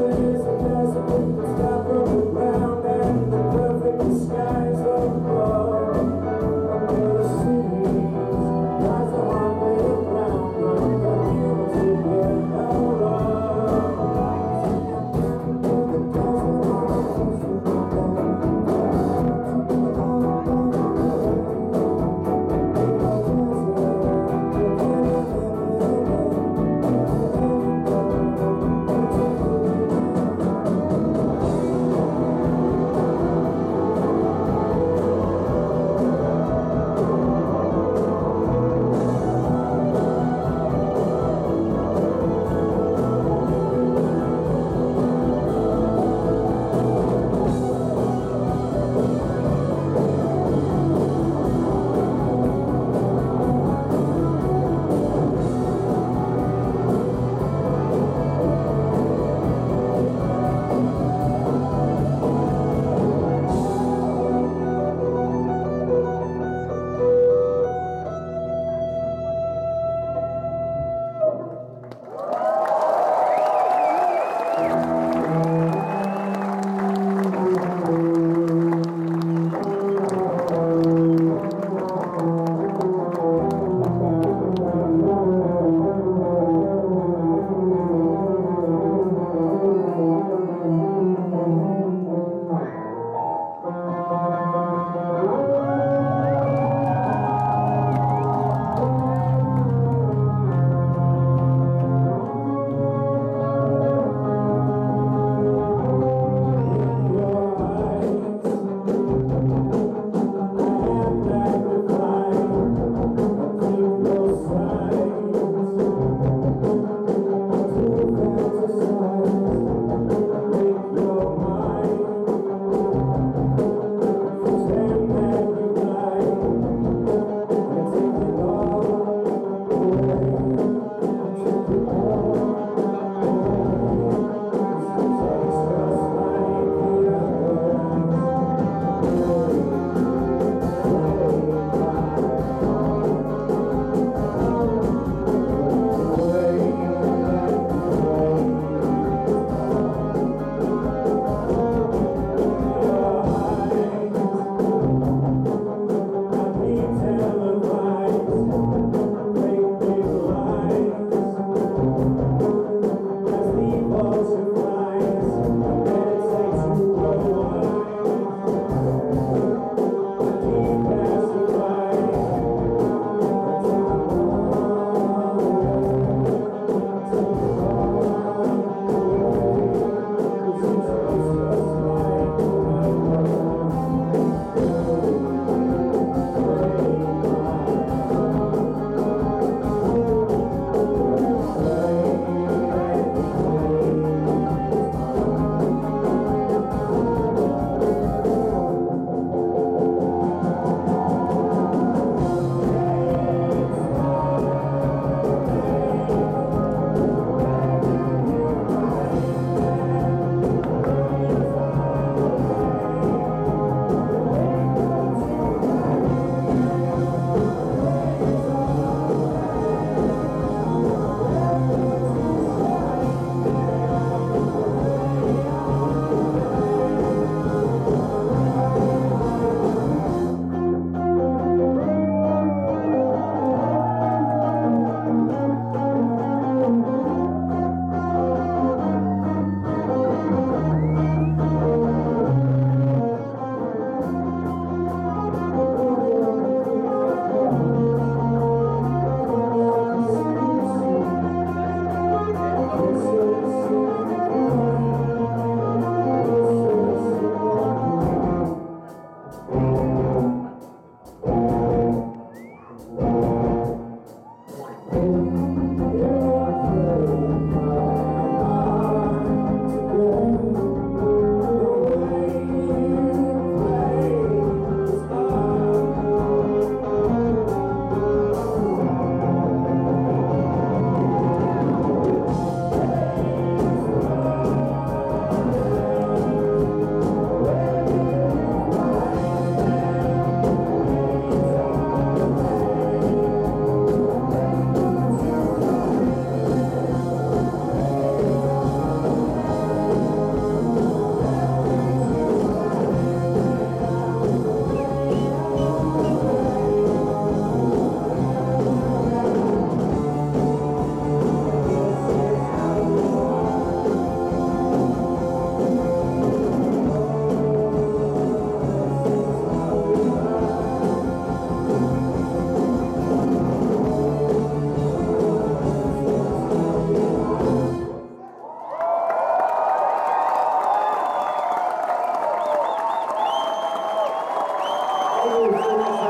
Jesus. So